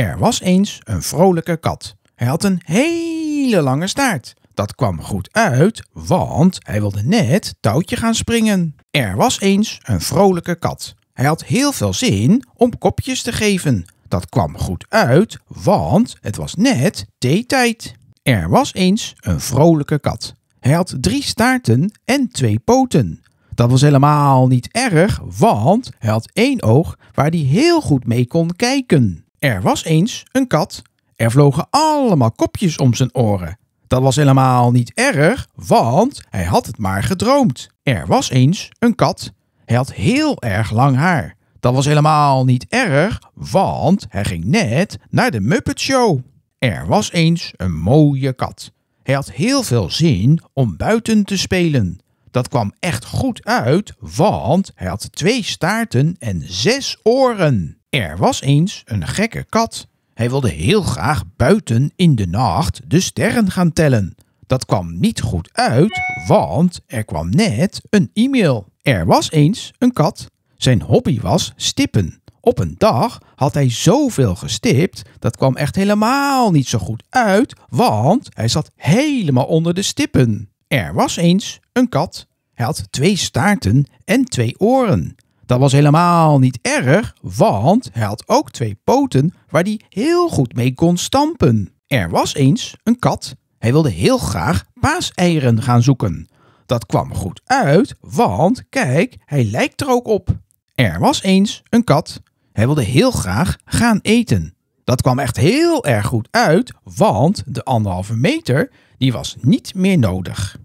Er was eens een vrolijke kat. Hij had een hele lange staart. Dat kwam goed uit, want hij wilde net touwtje gaan springen. Er was eens een vrolijke kat. Hij had heel veel zin om kopjes te geven. Dat kwam goed uit, want het was net theetijd. Er was eens een vrolijke kat. Hij had drie staarten en twee poten. Dat was helemaal niet erg, want hij had één oog waar hij heel goed mee kon kijken. Er was eens een kat. Er vlogen allemaal kopjes om zijn oren. Dat was helemaal niet erg, want hij had het maar gedroomd. Er was eens een kat. Hij had heel erg lang haar. Dat was helemaal niet erg, want hij ging net naar de Muppet Show. Er was eens een mooie kat. Hij had heel veel zin om buiten te spelen. Dat kwam echt goed uit, want hij had twee staarten en zes oren. Er was eens een gekke kat. Hij wilde heel graag buiten in de nacht de sterren gaan tellen. Dat kwam niet goed uit, want er kwam net een e-mail. Er was eens een kat. Zijn hobby was stippen. Op een dag had hij zoveel gestipt, dat kwam echt helemaal niet zo goed uit, want hij zat helemaal onder de stippen. Er was eens een kat. Hij had twee staarten en twee oren. Dat was helemaal niet erg, want hij had ook twee poten waar hij heel goed mee kon stampen. Er was eens een kat. Hij wilde heel graag paaseieren gaan zoeken. Dat kwam goed uit, want kijk, hij lijkt er ook op. Er was eens een kat. Hij wilde heel graag gaan eten. Dat kwam echt heel erg goed uit, want de anderhalve meter die was niet meer nodig.